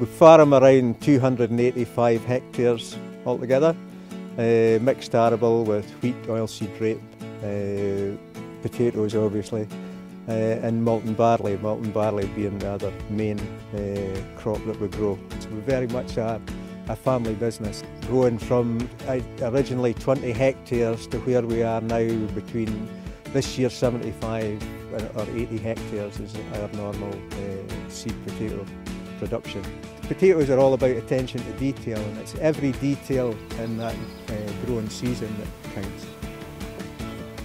We farm around 285 hectares altogether, uh, mixed arable with wheat, oilseed rape, uh, potatoes obviously, uh, and malt and barley, malt and barley being the other main uh, crop that we grow. So we very much a family business, growing from uh, originally 20 hectares to where we are now between this year 75 or 80 hectares is our normal uh, seed potato production. Potatoes are all about attention to detail and it's every detail in that uh, growing season that counts.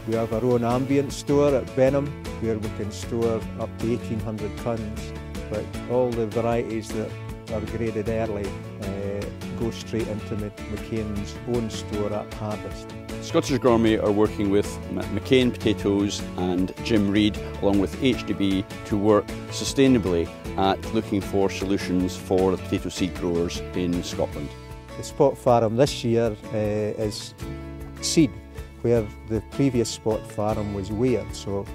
We have our own ambient store at Benham where we can store up to 1800 tonnes but all the varieties that are graded early uh, go straight into McCain's own store at harvest. Scottish Gourmet are working with McCain Potatoes and Jim Reid along with AHDB to work sustainably at looking for solutions for the potato seed growers in Scotland. The spot farm this year uh, is seed where the previous spot farm was ware so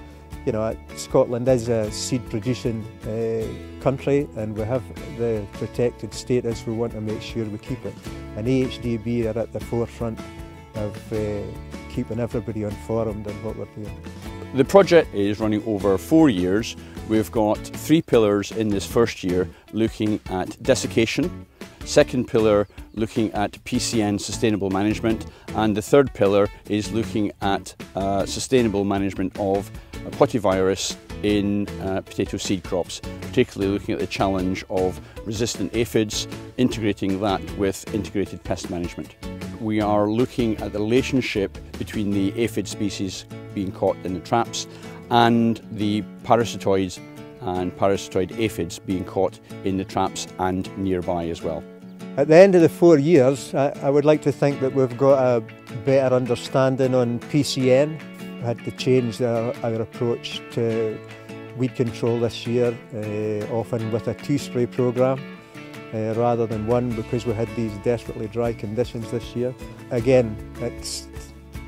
you know, Scotland is a seed producing uh, country and we have the protected status, we want to make sure we keep it. And AHDB are at the forefront of uh, keeping everybody informed on what we're doing. The project is running over four years. We've got three pillars in this first year looking at desiccation, second pillar looking at PCN sustainable management and the third pillar is looking at uh, sustainable management of potyvirus in uh, potato seed crops, particularly looking at the challenge of resistant aphids, integrating that with integrated pest management we are looking at the relationship between the aphid species being caught in the traps and the parasitoids and parasitoid aphids being caught in the traps and nearby as well. At the end of the four years, I, I would like to think that we've got a better understanding on PCN. We had to change our, our approach to weed control this year, uh, often with a two-spray programme uh, rather than one because we had these desperately dry conditions this year. Again, it's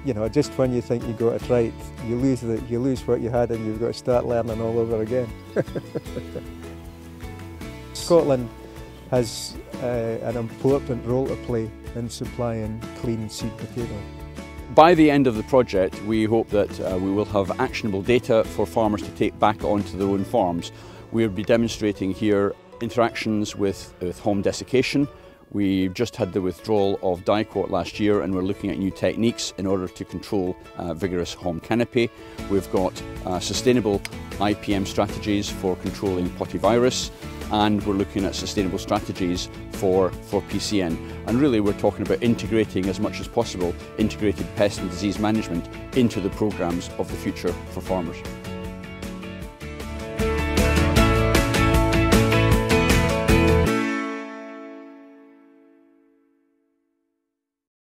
you know just when you think you got it right, you lose the, you lose what you had and you've got to start learning all over again. Scotland has uh, an important role to play in supplying clean seed potato. By the end of the project, we hope that uh, we will have actionable data for farmers to take back onto their own farms. We'll be demonstrating here interactions with, with haulm desiccation. We just had the withdrawal of diquat last year and we're looking at new techniques in order to control uh, vigorous haulm canopy. We've got uh, sustainable IPM strategies for controlling potyvirus and we're looking at sustainable strategies for, for PCN. And really we're talking about integrating as much as possible integrated pest and disease management into the programmes of the future for farmers.